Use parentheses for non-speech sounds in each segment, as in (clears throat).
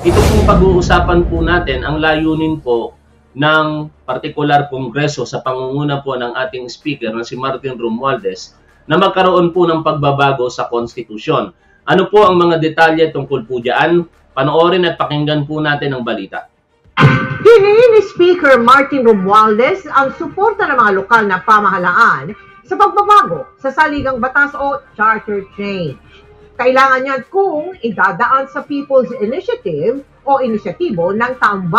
Ito pong pag-uusapan po natin, ang layunin po ng partikular kongreso sa pangunguna po ng ating speaker na si Martin Romualdez na magkaroon po ng pagbabago sa konstitusyon. Ano po ang mga detalye tungkol po dyan? Panoorin at pakinggan po natin ang balita. Hinihin ni Speaker Martin Romualdez ang suporta ng mga lokal na pamahalaan sa pagbabago sa saligang batas o charter change. Kailangan niyan kung idadaan sa People's Initiative o inisyatibo ng taong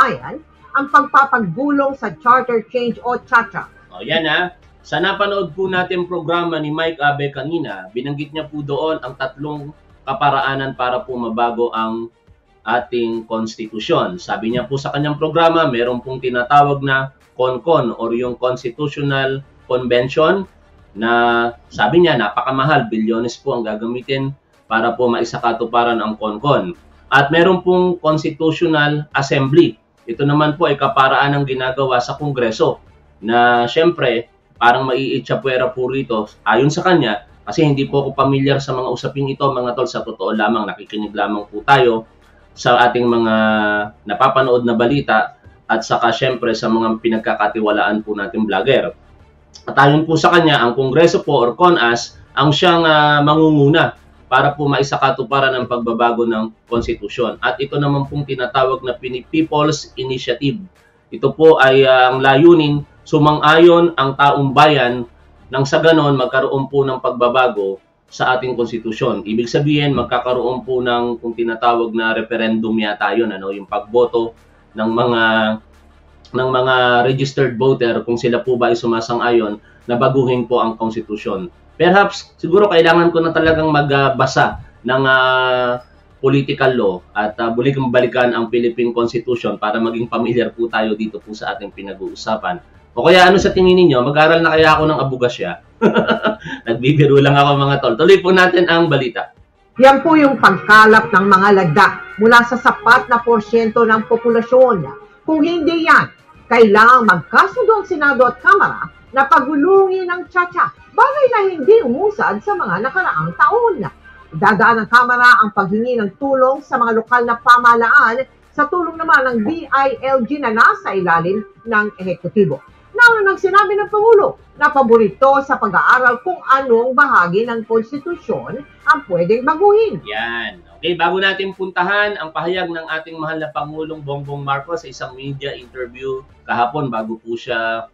ang pagpapaggulong sa charter change o CHACHA. O yan ha, sa napanood po natin programa ni Mike Abe kanina, binanggit niya po doon ang tatlong kaparaanan para po mabago ang ating konstitusyon. Sabi niya po sa kanyang programa, meron pong tinatawag na CONCON or yung Constitutional Convention na sabi niya napakamahal, bilyones po ang gagamitin para po maisakatuparan ang CONCON. At meron pong Constitutional Assembly. Ito naman po ay kaparaan ng ginagawa sa Kongreso na syempre parang maiitsapwera po rito ayon sa kanya kasi hindi po ako pamilyar sa mga usaping ito mga tol sa totoo lamang nakikinig lamang po tayo sa ating mga napapanood na balita at saka syempre sa mga pinagkakatiwalaan po nating vlogger. At ayon po sa kanya, ang Kongreso po or CONAS ang siyang uh, mangunguna para po maisakatuparan ang pagbabago ng konstitusyon. At ito naman pong tinatawag na People's Initiative. Ito po ay uh, ang layunin, sumang-ayon ang taong bayan nang sa ganon magkaroon po ng pagbabago sa ating konstitusyon. Ibig sabihin, magkakaroon po ng kung tinatawag na referendum yata yun, ano, yung pagboto ng mga ng mga registered voter kung sila po ba ay sumasang-ayon na baguhin po ang konstitusyon. Perhaps, siguro kailangan ko na talagang magbasa ng uh, political law at uh, bulikang balikan ang Philippine Constitution para maging familiar po tayo dito po sa ating pinag-uusapan. O kaya ano sa tingin ninyo, mag-aral na kaya ako ng abugasya? (laughs) Nagbibiro lang ako mga tol. Tuloy po natin ang balita. Yan po yung pagkalap ng mga lagda mula sa sapat na porsyento ng populasyon. Kung hindi yan, kailangang magkasundo ang Senado at Kamara na pagulungin ng tsa-tsa bagay na hindi umusad sa mga nakaraang taon. Dadaan ng Kamara ang paghingi ng tulong sa mga lokal na pamahalaan sa tulong naman ng DILG na nasa ilalim ng ehekutibo. Nauna nang sinabi ng Pangulo na paborito sa pag-aaral kung anong bahagi ng konstitusyon ang pwedeng baguhin. Yan. Okay, bago natin puntahan ang pahayag ng ating mahal na Pangulong Bongbong Marcos sa isang media interview kahapon bago po siya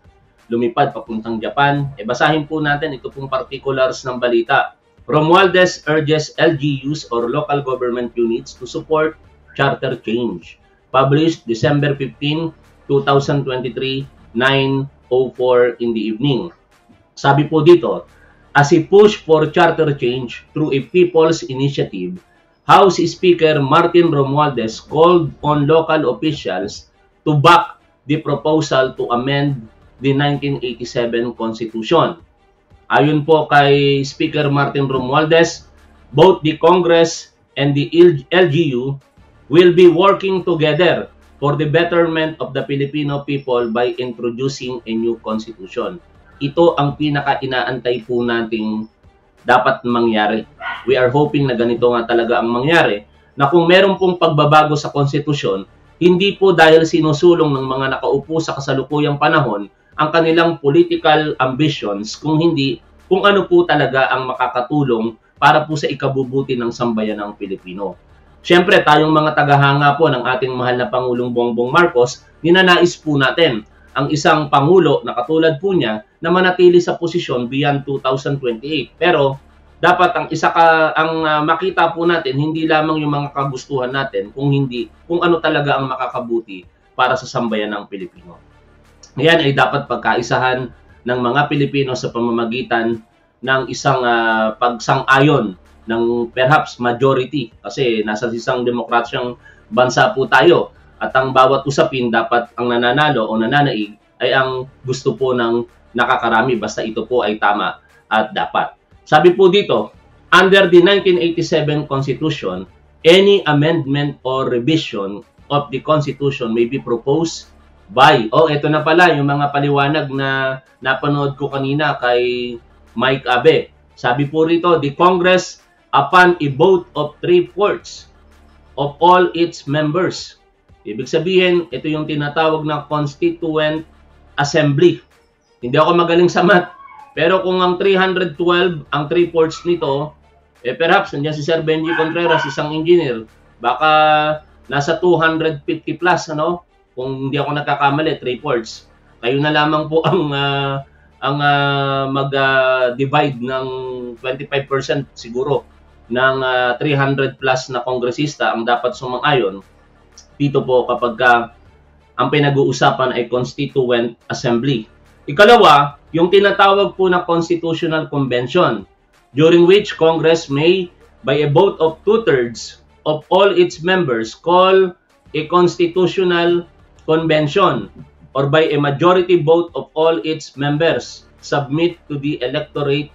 lumipad papuntang Japan. E basahin po natin ito pong particulars ng balita. Romualdez urges LGUs or local government units to support charter change. Published December 15, 2023, 9.04 in the evening. Sabi po dito, as a push for charter change through a people's initiative, House Speaker Martin Romualdez called on local officials to back the proposal to amend the 1987 Constitution. Ayon po kay Speaker Martin Romualdez, both the Congress and the LGU will be working together for the betterment of the Filipino people by introducing a new constitution. Ito ang pinaka-inaantay po nating dapat mangyari. We are hoping na ganito nga talaga ang mangyari na kung meron pong pagbabago sa konstitusyon, hindi po dahil sinusulong ng mga nakaupo sa kasalukuyang panahon ang kanilang political ambitions kung hindi kung ano po talaga ang makakatulong para po sa ikabubuti ng sambayan ng Pilipino. Siyempre, tayong mga tagahanga po ng ating mahal na Pangulong Bongbong Marcos, ninanais po natin ang isang Pangulo na katulad po niya na manatili sa posisyon beyond 2028. Pero dapat ang isa ka ang uh, makita po natin hindi lamang yung mga kagustuhan natin kung hindi kung ano talaga ang makakabuti para sa sambayan ng Pilipino. Yan ay dapat pagkaisahan ng mga Pilipino sa pamamagitan ng isang uh, pagsang-ayon ng perhaps majority kasi nasa isang demokrasyang bansa po tayo at ang bawat usapin dapat ang nananalo o nananaig ay ang gusto po ng nakakarami basta ito po ay tama at dapat. Sabi po dito, under the 1987 Constitution, any amendment or revision of the Constitution may be proposed Bye. Oh, ito na pala yung mga paliwanag na napanood ko kanina kay Mike Abe. Sabi po rito, the Congress upon a vote of three-fourths of all its members. Ibig sabihin, ito yung tinatawag na Constituent Assembly. Hindi ako magaling sa math, pero kung ang 312, ang 3 fourths nito, eh perhaps nandiyan si Sir Benji Contreras, isang engineer, baka nasa 250 plus, ano? Kung hindi ako nagkakamali, 3 fourths. Kayo na lamang po ang uh, ang uh, mag-divide uh, ng 25% siguro ng uh, 300 plus na kongresista ang dapat sumang-ayon dito po kapag ka ang pinag-uusapan ay Constituent Assembly. Ikalawa, yung tinatawag po na Constitutional Convention during which Congress may by a vote of two-thirds of all its members call a constitutional convention or by a majority vote of all its members submit to the electorate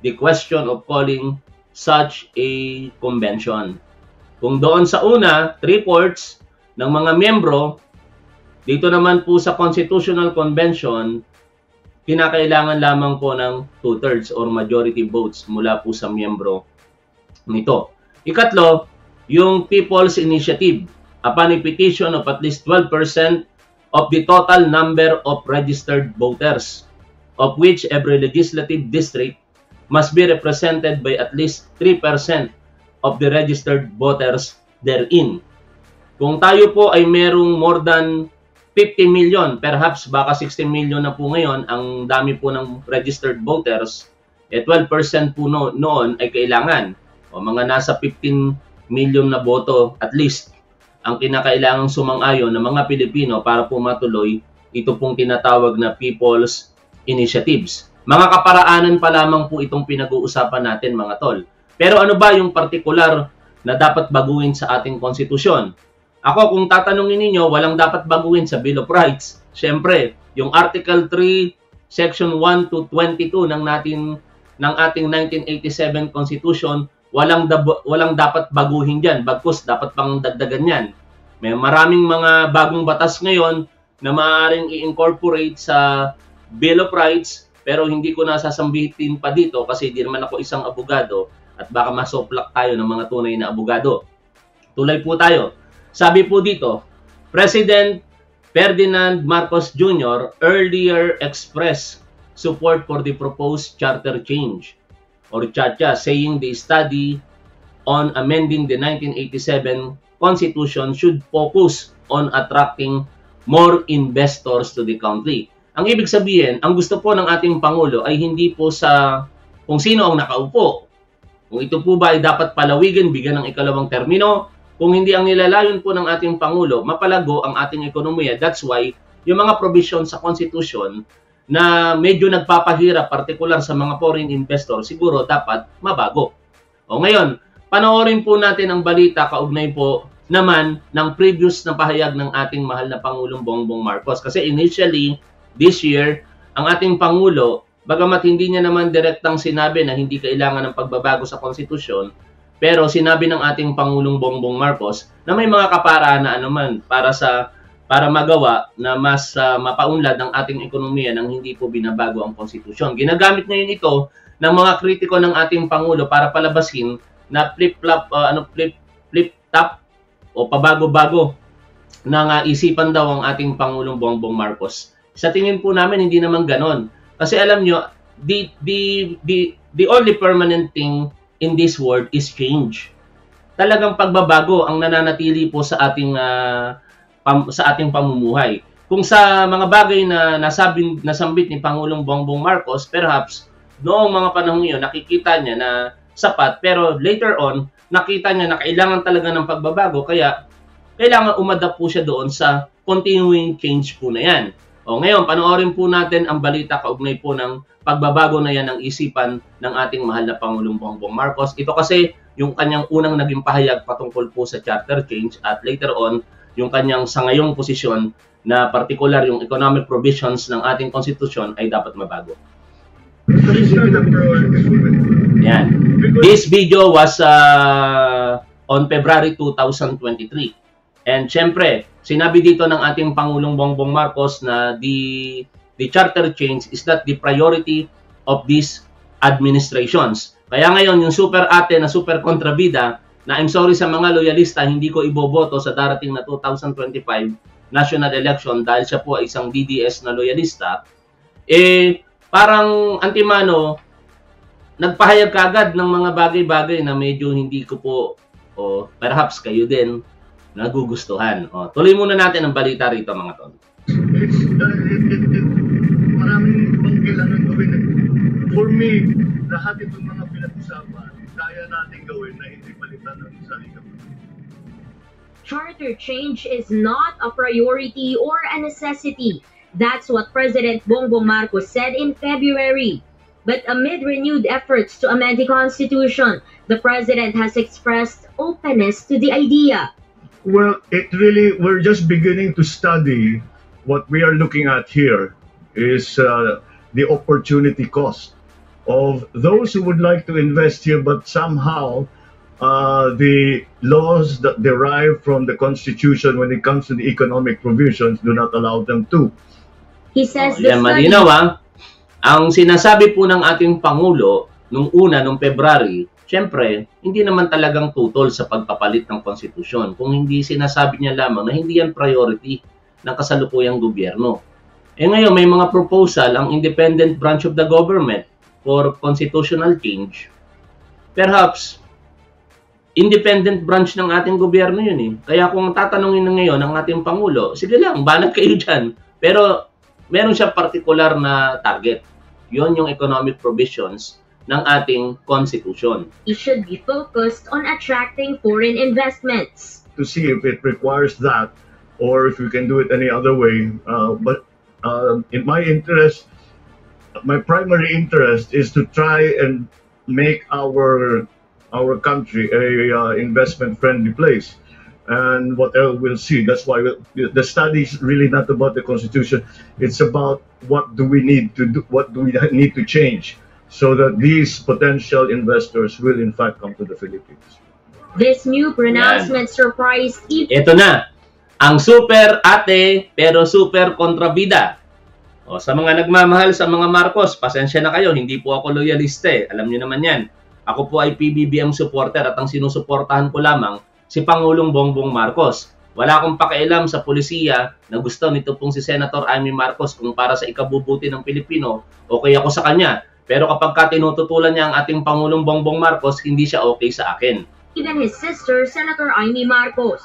the question of calling such a convention. Kung doon sa una, three-fourths ng mga miyembro, dito naman po sa Constitutional Convention, kinakailangan lamang po ng two-thirds or majority votes mula po sa miyembro nito. Ikatlo, yung People's Initiative. Upon a petition of at least 12% of the total number of registered voters, of which every legislative district must be represented by at least 3% of the registered voters therein. Kung tayo po ay merong more than 50 million, perhaps baka 60 million na po ngayon, ang dami po ng registered voters, eh 12% po no, noon ay kailangan. O mga nasa 15 million na boto at least ang kinakailangang sumang-ayon ng mga Pilipino para po matuloy ito pong tinatawag na People's Initiatives. Mga kaparaanan pa lamang po itong pinag-uusapan natin mga tol. Pero ano ba yung partikular na dapat baguhin sa ating konstitusyon? Ako kung tatanungin ninyo, walang dapat baguhin sa Bill of Rights. Siyempre, yung Article 3, Section 1 to 22 ng natin ng ating 1987 Constitution, walang dab- walang dapat baguhin diyan. Bagkus dapat pang dagdagan 'yan. May maraming mga bagong batas ngayon na maaaring i-incorporate sa Bill of Rights pero hindi ko nasasambitin pa dito kasi hindi naman ako isang abogado at baka masoplak tayo ng mga tunay na abogado. Tulay po tayo. Sabi po dito, President Ferdinand Marcos Jr. earlier expressed support for the proposed charter change or CHACHA saying the study on amending the 1987 Constitution should focus on attracting more investors to the country. Ang ibig sabihin, ang gusto po ng ating Pangulo ay hindi po sa kung sino ang nakaupo. Kung ito po ba ay dapat palawigin, bigyan ng ikalawang termino, kung hindi ang nilalayon po ng ating Pangulo, mapalago ang ating ekonomiya. That's why yung mga provision sa Constitution na medyo nagpapahirap, particular sa mga foreign investor, siguro dapat mabago. O ngayon, panoorin po natin ang balita kaugnay po naman ng previous na pahayag ng ating mahal na Pangulong Bongbong Marcos. Kasi initially, this year, ang ating Pangulo, bagamat hindi niya naman direktang sinabi na hindi kailangan ng pagbabago sa konstitusyon, pero sinabi ng ating Pangulong Bongbong Marcos na may mga kaparaan na anuman para sa para magawa na mas uh, mapaunlad ang ating ekonomiya nang hindi po binabago ang konstitusyon. Ginagamit ngayon ito ng mga kritiko ng ating pangulo para palabasin na flip-flop uh, ano flip flip top o pabago-bago na uh, isipan daw ang ating pangulong Bongbong Marcos. Sa tingin po namin, hindi naman ganon. Kasi alam nyo, the, the, the, the only permanent thing in this world is change. Talagang pagbabago ang nananatili po sa ating uh, pam, sa ating pamumuhay. Kung sa mga bagay na nasabing nasambit ni Pangulong Bongbong Marcos, perhaps noong mga panahon iyon nakikita niya na sapat pero later on nakita niya na kailangan talaga ng pagbabago kaya kailangan umadapt po siya doon sa continuing change po na yan. O ngayon, panoorin po natin ang balita kaugnay po ng pagbabago na yan ng isipan ng ating mahal na Pangulong Bongbong Marcos. Ito kasi yung kanyang unang naging pahayag patungkol po sa charter change at later on, yung kanyang sa ngayong posisyon na particular yung economic provisions ng ating konstitusyon ay dapat mabago. Yan. This video was uh, on February 2023. And syempre, sinabi dito ng ating Pangulong Bongbong Marcos na the the charter change is not the priority of these administrations. Kaya ngayon, yung super ate na super kontrabida na I'm sorry sa mga loyalista, hindi ko iboboto sa darating na 2025 national election dahil siya po ay isang DDS na loyalista, eh parang antimano, nagpahayag kagad ng mga bagay-bagay na medyo hindi ko po, o perhaps kayo din, nagugustuhan. O, tuloy muna natin ang balita rito mga tol. (laughs) maraming bang kailangan gawin. For me, lahat itong mga pinag-usapan, kaya natin gawin na hindi palitan ng isa Charter change is not a priority or a necessity. That's what President Bongbong Marcos said in February. But amid renewed efforts to amend the Constitution, the President has expressed openness to the idea. Well, it really, we're just beginning to study what we are looking at here is uh, the opportunity cost of those who would like to invest here, but somehow uh, the laws that derive from the Constitution when it comes to the economic provisions do not allow them to. He says Oh, the yan, study malinaw ah. Ang sinasabi po ng ating Pangulo nung una, nung February, syempre, hindi naman talagang tutol sa pagpapalit ng konstitusyon. Kung hindi sinasabi niya lamang na hindi yan priority ng kasalukuyang gobyerno. Eh ngayon, may mga proposal ang independent branch of the government for constitutional change. Perhaps, independent branch ng ating gobyerno yun eh. Kaya kung tatanungin na ngayon ng ating Pangulo, sige lang, banat kayo dyan. Pero meron siya particular na target. Yon yung economic provisions ng ating constitution. it should be focused on attracting foreign investments. to see if it requires that or if we can do it any other way. Uh, but uh, in my interest, my primary interest is to try and make our our country a uh, investment friendly place. And what else we'll see. That's why we- the study is really not about the constitution. It's about what do we need to do, what do we need to change, so that these potential investors will in fact come to the Philippines. This new pronouncement surprised even Ito na, ang super ate pero super kontrabida. O, sa mga nagmamahal sa mga Marcos, pasensya na kayo, hindi po ako loyalista eh. Alam niyo naman yan. Ako po ay PBBM supporter at ang sinusuportahan ko lamang si Pangulong Bongbong Marcos. Wala akong pakialam sa polisiya na gusto nito pong si Senator Amy Marcos kung para sa ikabubuti ng Pilipino, okay ako sa kanya. Pero kapag ka tinututulan niya ang ating Pangulong Bongbong Marcos, hindi siya okay sa akin. his sister, Senator Amy Marcos.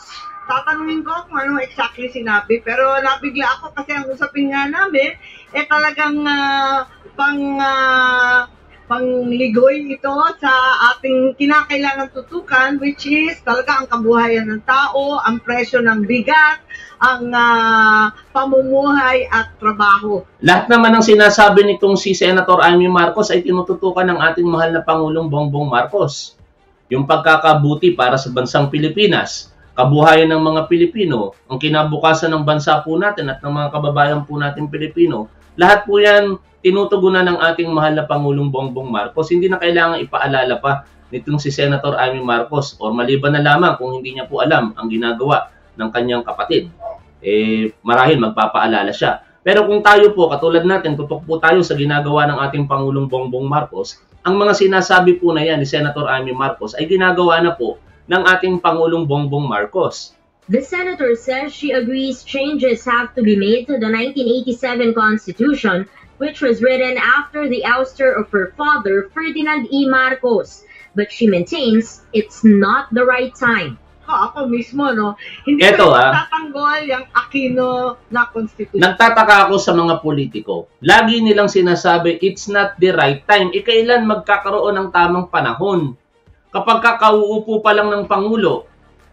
Tatanungin ko kung ano exactly sinabi, pero nabigla ako kasi ang usapin nga namin, eh talagang ah, pang ah, pangligoy ito sa ating kinakailangan tutukan, which is talaga ang kabuhayan ng tao, ang presyo ng bigat, ang ah, pamumuhay at trabaho. Lahat naman ng sinasabi nitong si Senator Amy Marcos ay tinututukan ng ating mahal na Pangulong Bongbong Marcos. Yung pagkakabuti para sa bansang Pilipinas, kabuhayan ng mga Pilipino, ang kinabukasan ng bansa po natin at ng mga kababayan po natin Pilipino, lahat po yan tinutugunan ng ating mahal na Pangulong Bongbong Marcos. Hindi na kailangan ipaalala pa nitong si Senator Amy Marcos o maliban na lamang kung hindi niya po alam ang ginagawa ng kanyang kapatid. Eh, marahil magpapaalala siya. Pero kung tayo po, katulad natin, tutok po tayo sa ginagawa ng ating Pangulong Bongbong Marcos, ang mga sinasabi po na yan ni Senator Amy Marcos ay ginagawa na po ng ating Pangulong Bongbong Marcos. The senator says she agrees changes have to be made to the 1987 Constitution, which was written after the ouster of her father, Ferdinand E. Marcos. But she maintains it's not the right time. Ha, ako mismo, no? Hindi Eto, ko ah. tatanggol yung Aquino na constitution. Nagtataka ako sa mga politiko. Lagi nilang sinasabi, it's not the right time. E kailan magkakaroon ng tamang panahon? Kapag kakauupo pa lang ng Pangulo,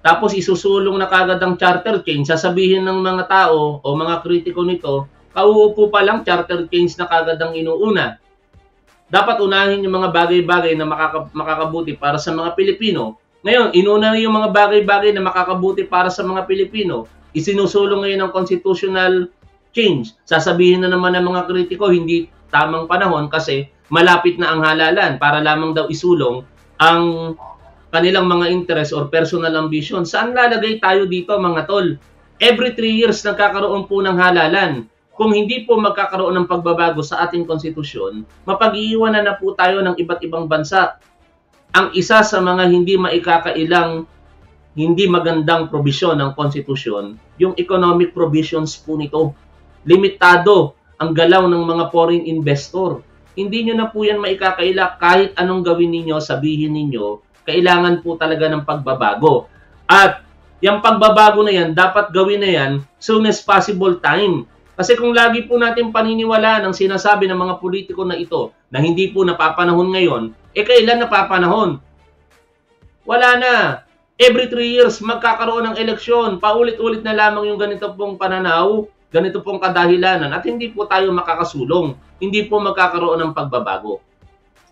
tapos isusulong na kagad ang charter change, sasabihin ng mga tao o mga kritiko nito, kauupo pa lang charter change na kagad ang inuuna. Dapat unahin yung mga bagay-bagay na makaka- makakabuti para sa mga Pilipino. Ngayon, inuna yung mga bagay-bagay na makakabuti para sa mga Pilipino. Isinusulong ngayon ng constitutional change. Sasabihin na naman ng mga kritiko, hindi tamang panahon kasi malapit na ang halalan para lamang daw isulong ang kanilang mga interest or personal ambition. Saan lalagay tayo dito mga tol? Every three years nagkakaroon po ng halalan. Kung hindi po magkakaroon ng pagbabago sa ating konstitusyon, mapag-iiwanan na po tayo ng iba't ibang bansa. ang isa sa mga hindi maikakailang hindi magandang probisyon ng konstitusyon, yung economic provisions po nito. Limitado ang galaw ng mga foreign investor. Hindi nyo na po yan maikakaila kahit anong gawin ninyo, sabihin ninyo, kailangan po talaga ng pagbabago. At yung pagbabago na yan, dapat gawin na yan soon as possible time. Kasi kung lagi po natin paniniwala ng sinasabi ng mga politiko na ito na hindi po napapanahon ngayon, eh kailan napapanahon? Wala na every three years magkakaroon ng eleksyon. Paulit-ulit na lamang yung ganito pong pananaw, ganito pong kadahilanan at hindi po tayo makakasulong. Hindi po magkakaroon ng pagbabago.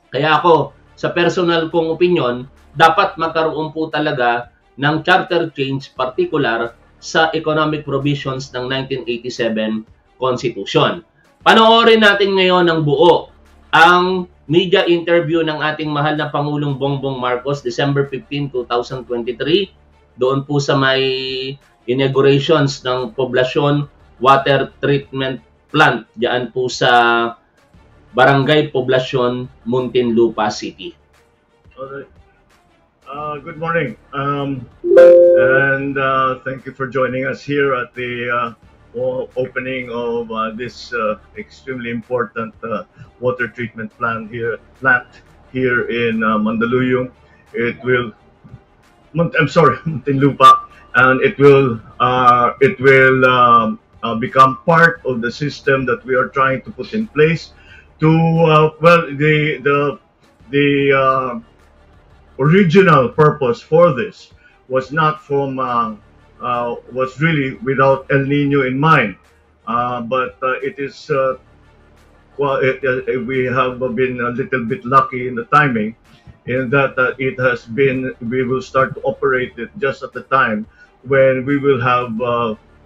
Kaya ako, sa personal kong opinion, dapat magkaroon po talaga ng charter change particular sa economic provisions ng 1987 Constitution. Panoorin natin ngayon ng buo ang media interview ng ating mahal na Pangulong Bongbong Marcos December 15, 2023 doon po sa may inaugurations ng Poblasyon Water Treatment Plant diyan po sa Barangay Poblasyon, Muntinlupa City. Alright. Uh, good morning, um, and uh, thank you for joining us here at the uh, opening of uh, this uh, extremely important uh, water treatment plant here, plant here in uh, Mandaluyong. It will, I'm sorry, (laughs) Muntinlupa, and it will uh, it will um, become part of the system that we are trying to put in place. To uh, well, the the the uh, original purpose for this was not from uh, uh, was really without El Nino in mind. Uh, but uh, it is, well, it, we have been a little bit lucky in the timing in that it has been, we will start to operate it just at the time when we will have,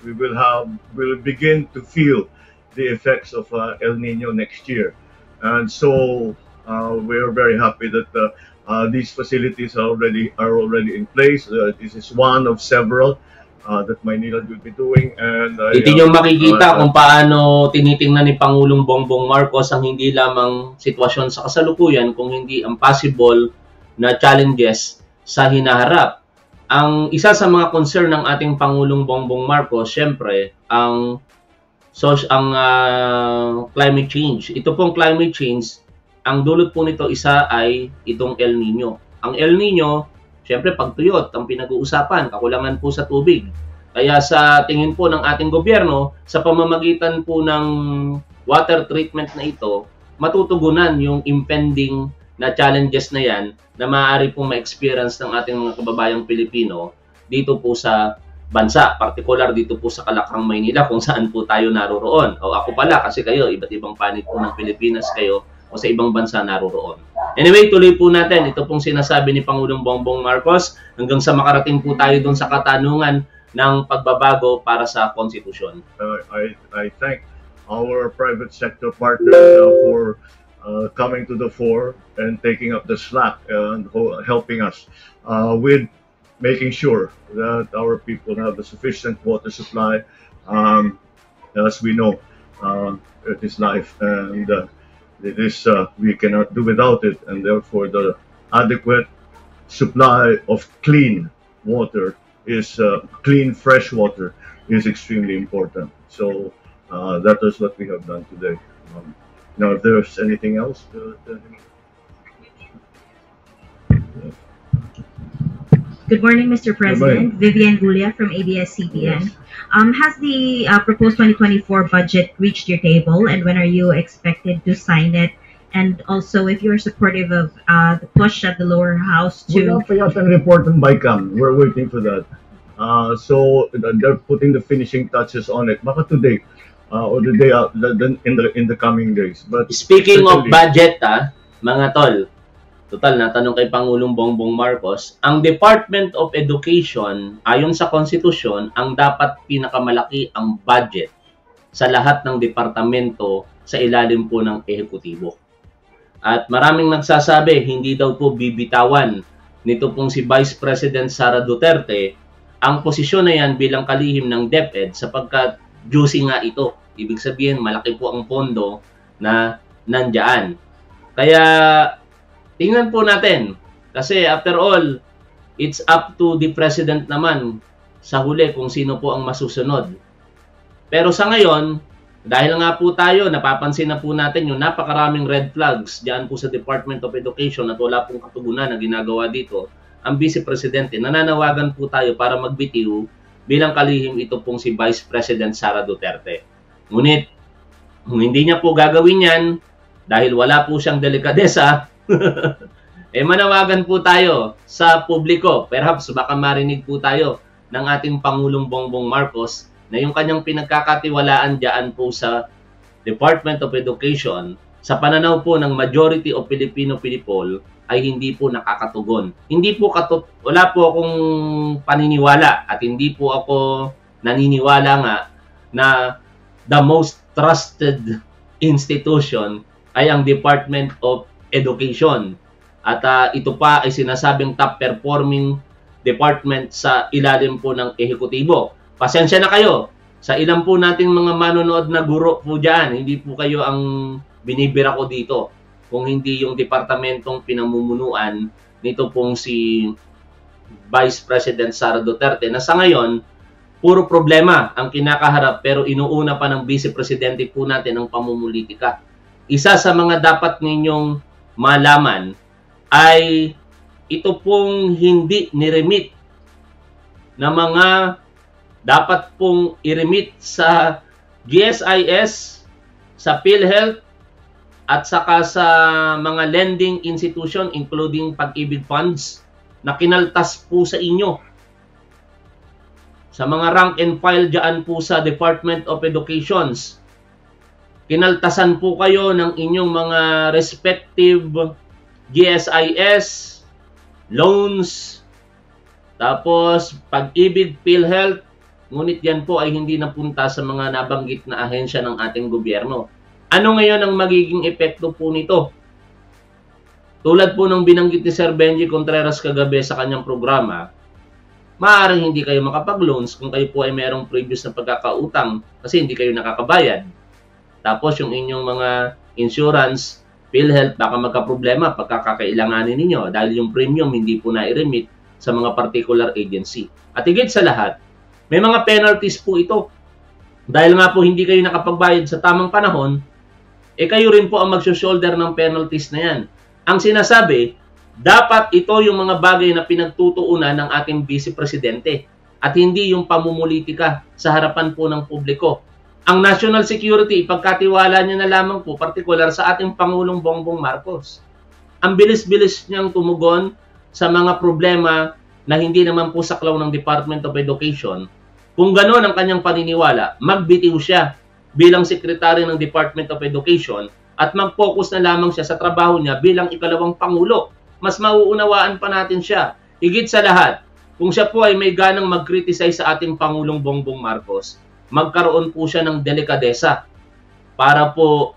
we will have, will begin to feel the effects of El Nino next year. And so we're very happy that uh, these facilities are already are already in place. Uh, this is one of several uh, that Maynila will be doing. And uh, Ito yung makikita uh, kung paano tinitingnan ni Pangulong Bongbong Marcos ang hindi lamang sitwasyon sa kasalukuyan, kung hindi ang possible na challenges sa hinaharap. Ang isa sa mga concern ng ating Pangulong Bongbong Marcos, syempre, ang so ang uh, climate change. Ito pong climate change, ang dulot po nito isa ay itong El Nino. Ang El Nino, Siyempre, pagtuyot ang pinag-uusapan, kakulangan po sa tubig. Kaya sa tingin po ng ating gobyerno, sa pamamagitan po ng water treatment na ito, matutugunan yung impending na challenges na yan na maaari pong ma-experience ng ating mga kababayang Pilipino dito po sa bansa, particular dito po sa Kalakang, Maynila kung saan po tayo naroroon. O ako pala kasi kayo, iba't ibang panig po ng Pilipinas kayo o sa ibang bansa naroroon. Anyway, tuloy po natin. Ito pong sinasabi ni Pangulong Bongbong Marcos hanggang sa makarating po tayo doon sa katanungan ng pagbabago para sa konstitusyon. Uh, I, I thank our private sector partners uh, for uh, coming to the fore and taking up the slack and helping us uh, with making sure that our people have a sufficient water supply. Um, as we know, uh, it is life and uh, it is uh, we cannot do without it, and therefore the adequate supply of clean water is uh, clean fresh water is extremely important. So uh, that is what we have done today. Um, now, if there's anything else, to, to... Good morning, Mr. President. Vivian Gulia from ABS-CBN. Yes. Um, has the uh, proposed 2024 budget reached your table, and when are you expected to sign it? And also, if you're supportive of uh, the push at the lower house to... Wala pa yata ang report ng BICAM. We're waiting for that. Uh, so, they're putting the finishing touches on it. Baka today, uh, or the day out, in the in the coming days. But Speaking of budget, ah, mga tol, Total, natanong kay Pangulong Bongbong Marcos, ang Department of Education, ayon sa konstitusyon, ang dapat pinakamalaki ang budget sa lahat ng departamento sa ilalim po ng ehekutibo. At maraming nagsasabi, hindi daw po bibitawan nito pong si Vice President Sara Duterte ang posisyon na yan bilang kalihim ng DepEd sapagkat juicy nga ito. Ibig sabihin, malaki po ang pondo na nandyan. Kaya Tingnan po natin. Kasi after all, it's up to the president naman sa huli kung sino po ang masusunod. Pero sa ngayon, dahil nga po tayo, napapansin na po natin yung napakaraming red flags diyan po sa Department of Education at wala pong katugunan na ginagawa dito, ang Vice Presidente, nananawagan po tayo para magbitiw bilang kalihim ito pong si Vice President Sara Duterte. Ngunit, kung hindi niya po gagawin yan, dahil wala po siyang delikadesa, (laughs) eh manawagan po tayo sa publiko. Perhaps baka marinig po tayo ng ating Pangulong Bongbong Marcos na yung kanyang pinagkakatiwalaan diyan po sa Department of Education sa pananaw po ng majority of Filipino people ay hindi po nakakatugon. Hindi po katut wala po akong paniniwala at hindi po ako naniniwala nga na the most trusted institution ay ang Department of Education. At uh, ito pa ay sinasabing top performing department sa ilalim po ng ehekutibo. Pasensya na kayo. Sa ilang po nating mga manonood na guro po dyan, hindi po kayo ang binibira ko dito. Kung hindi yung departamentong pinamumunuan nito pong si Vice President Sara Duterte na sa ngayon, puro problema ang kinakaharap pero inuuna pa ng Vice Presidente po natin ang pamumulitika. Isa sa mga dapat ninyong malaman ay ito pong hindi niremit na mga dapat pong i-remit sa GSIS, sa PhilHealth, at saka sa mga lending institution including pag-ibig funds na kinaltas po sa inyo. Sa mga rank and file dyan po sa Department of Educations, kinaltasan po kayo ng inyong mga respective GSIS, loans, tapos pag-ibig PhilHealth, Ngunit yan po ay hindi napunta sa mga nabanggit na ahensya ng ating gobyerno. Ano ngayon ang magiging epekto po nito? Tulad po ng binanggit ni Sir Benji Contreras kagabi sa kanyang programa, maaaring hindi kayo makapag-loans kung kayo po ay merong previous na pagkakautang kasi hindi kayo nakakabayad. Tapos yung inyong mga insurance, PhilHealth, baka magka-problema pagkakakailanganin ninyo dahil yung premium hindi po na-remit sa mga particular agency. At higit sa lahat, may mga penalties po ito. Dahil nga po hindi kayo nakapagbayad sa tamang panahon, eh kayo rin po ang mag-shoulder ng penalties na yan. Ang sinasabi, dapat ito yung mga bagay na pinagtutuunan ng ating vice presidente at hindi yung pamumulitika sa harapan po ng publiko. Ang national security, ipagkatiwala niya na lamang po, partikular sa ating Pangulong Bongbong Marcos. Ang bilis-bilis niyang tumugon sa mga problema na hindi naman po saklaw ng Department of Education kung gano'n ang kanyang paniniwala, magbitiw siya bilang sekretary ng Department of Education at mag-focus na lamang siya sa trabaho niya bilang ikalawang pangulo. Mas mauunawaan pa natin siya. Higit sa lahat, kung siya po ay may ganang mag-criticize sa ating Pangulong Bongbong Marcos, magkaroon po siya ng delikadesa para po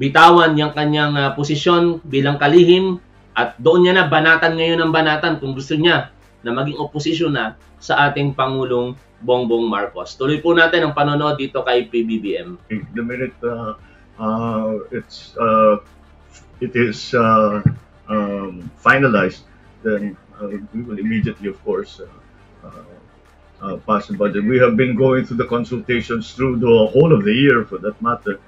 bitawan yung kanyang uh, posisyon bilang kalihim at doon niya na banatan ngayon ng banatan kung gusto niya na maging oposisyon na sa ating Pangulong Bongbong Marcos. Tuloy po natin ang panonood dito kay PBBM. The minute uh, uh, it's uh, it is uh, um, finalized, then uh, we will immediately, of course, uh, uh, uh, pass the budget. We have been going through the consultations through the whole of the year, for that matter.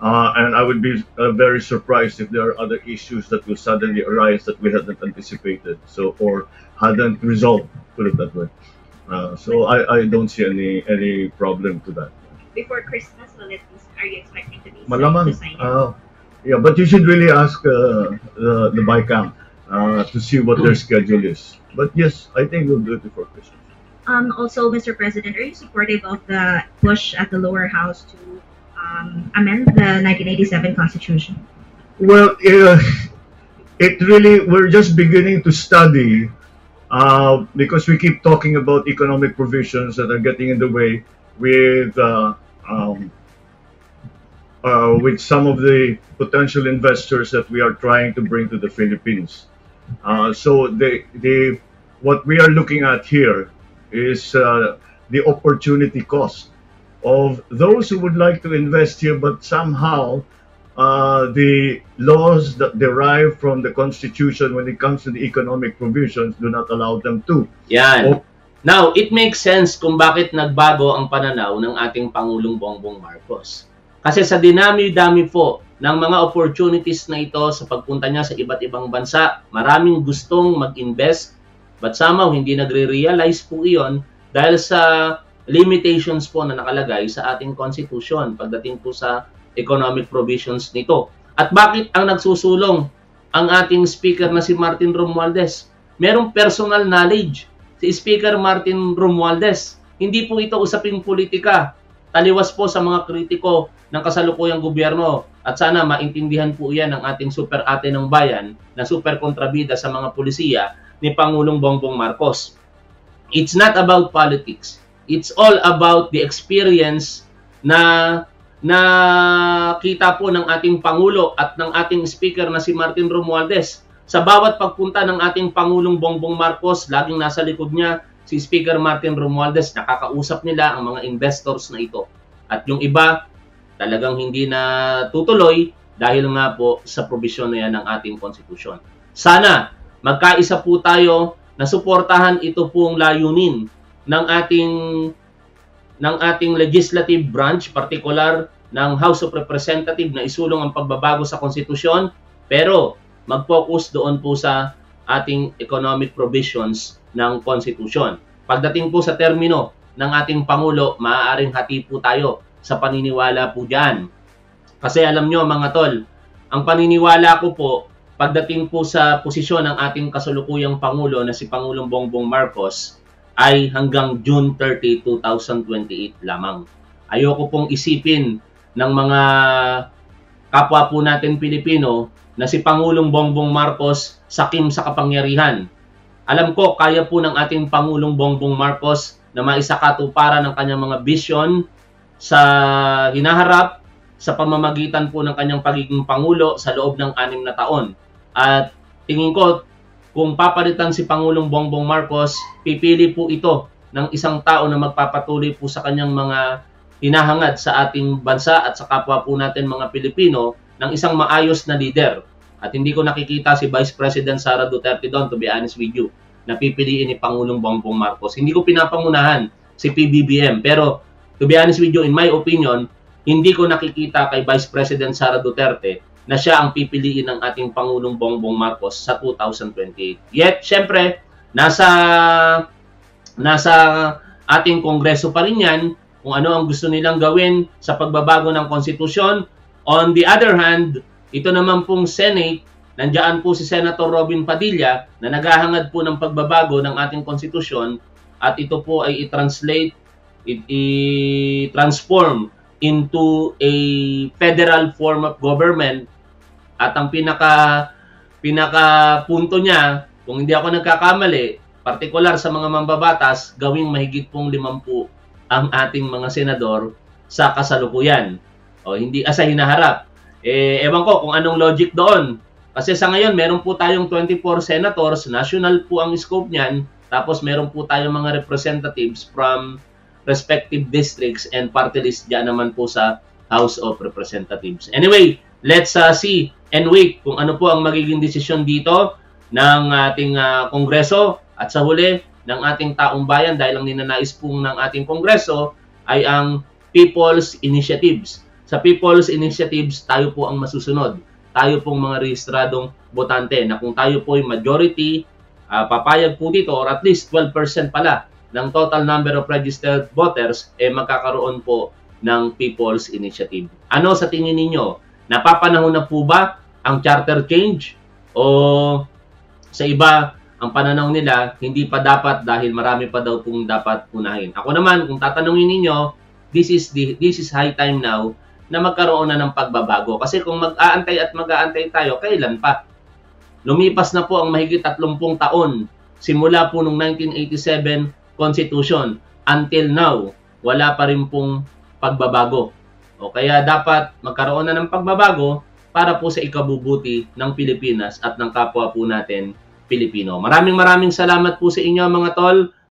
Uh, and I would be uh, very surprised if there are other issues that will suddenly arise that we hadn't anticipated, so or hadn't resolved. Put it that way. Uh, so I, I don't see any any problem to that. Before Christmas, will it be, are you expecting to be Malaman. to sign it? Uh, yeah, but you should really ask uh, the the BICAM uh, to see what their (clears throat) schedule is. But yes, I think we'll do it before Christmas. Um, also, Mr. President, are you supportive of the push at the lower house to um, amend the 1987 Constitution? Well, uh, it really we're just beginning to study uh, because we keep talking about economic provisions that are getting in the way with uh, um, uh, with some of the potential investors that we are trying to bring to the Philippines. Uh, so the the what we are looking at here is uh, the opportunity cost of those who would like to invest here but somehow uh, the laws that derive from the Constitution when it comes to the economic provisions do not allow them to. Yan. Oh. Now, it makes sense kung bakit nagbago ang pananaw ng ating Pangulong Bongbong Marcos. Kasi sa dinami-dami po ng mga opportunities na ito sa pagpunta niya sa iba't ibang bansa, maraming gustong mag-invest but somehow hindi nagre-realize po iyon dahil sa limitations po na nakalagay sa ating constitution pagdating po sa economic provisions nito. At bakit ang nagsusulong ang ating speaker na si Martin Romualdez? Merong personal knowledge si Speaker Martin Romualdez. Hindi po ito usaping politika. Taliwas po sa mga kritiko ng kasalukuyang gobyerno at sana maintindihan po yan ng ating super ate ng bayan na super kontrabida sa mga pulisiya ni Pangulong Bongbong Marcos. It's not about politics. It's all about the experience na na kita po ng ating Pangulo at ng ating Speaker na si Martin Romualdez sa bawat pagpunta ng ating Pangulong Bongbong Marcos, laging nasa likod niya si Speaker Martin Romualdez, nakakausap nila ang mga investors na ito. At yung iba, talagang hindi na tutuloy dahil nga po sa probisyon na yan ng ating konstitusyon. Sana magkaisa po tayo na suportahan ito pong layunin ng ating ng ating legislative branch, particular ng House of Representative na isulong ang pagbabago sa konstitusyon, pero mag-focus doon po sa ating economic provisions ng Constitution. Pagdating po sa termino ng ating Pangulo, maaaring hati po tayo sa paniniwala po dyan. Kasi alam nyo mga tol, ang paniniwala ko po, pagdating po sa posisyon ng ating kasulukuyang Pangulo na si Pangulong Bongbong Marcos, ay hanggang June 30, 2028 lamang. Ayoko pong isipin ng mga kapwa po natin Pilipino na si Pangulong Bongbong Marcos sakim sa kapangyarihan. Alam ko, kaya po ng ating Pangulong Bongbong Marcos na maisakatuparan ng kanyang mga vision sa hinaharap sa pamamagitan po ng kanyang pagiging Pangulo sa loob ng anim na taon. At tingin ko, kung papalitan si Pangulong Bongbong Marcos, pipili po ito ng isang tao na magpapatuloy po sa kanyang mga hinahangad sa ating bansa at sa kapwa po natin mga Pilipino ng isang maayos na leader. At hindi ko nakikita si Vice President Sara Duterte doon, to be honest with you, na pipiliin ni Pangulong Bongbong Marcos. Hindi ko pinapangunahan si PBBM. Pero, to be honest with you, in my opinion, hindi ko nakikita kay Vice President Sara Duterte na siya ang pipiliin ng ating Pangulong Bongbong Marcos sa 2028. Yet, syempre, nasa nasa ating kongreso pa rin yan kung ano ang gusto nilang gawin sa pagbabago ng konstitusyon On the other hand, ito naman pong Senate, nandiyan po si Senator Robin Padilla na naghahangad po ng pagbabago ng ating konstitusyon at ito po ay i-translate, i-transform into a federal form of government at ang pinaka pinaka punto niya, kung hindi ako nagkakamali, partikular sa mga mambabatas, gawing mahigit pong limampu ang ating mga senador sa kasalukuyan o hindi asa hinaharap. Eh ewan ko kung anong logic doon. Kasi sa ngayon meron po tayong 24 senators, national po ang scope niyan, tapos meron po tayong mga representatives from respective districts and party list diyan naman po sa House of Representatives. Anyway, let's uh, see and wait kung ano po ang magiging desisyon dito ng ating uh, Kongreso at sa huli ng ating taong bayan dahil ang ninanais po ng ating Kongreso ay ang People's Initiatives. Sa People's Initiatives, tayo po ang masusunod. Tayo pong mga rehistradong botante na kung tayo po ay majority, uh, papayag po dito or at least 12% pala ng total number of registered voters, eh magkakaroon po ng People's Initiative. Ano sa tingin ninyo? Napapanahon na po ba ang charter change? O sa iba, ang pananaw nila, hindi pa dapat dahil marami pa daw pong dapat unahin. Ako naman, kung tatanungin ninyo, this is the this is high time now na magkaroon na ng pagbabago. Kasi kung mag-aantay at mag-aantay tayo, kailan pa? Lumipas na po ang mahigit 30 taon simula po nung 1987 Constitution until now, wala pa rin pong pagbabago. O kaya dapat magkaroon na ng pagbabago para po sa ikabubuti ng Pilipinas at ng kapwa po natin Pilipino. Maraming maraming salamat po sa inyo mga tol.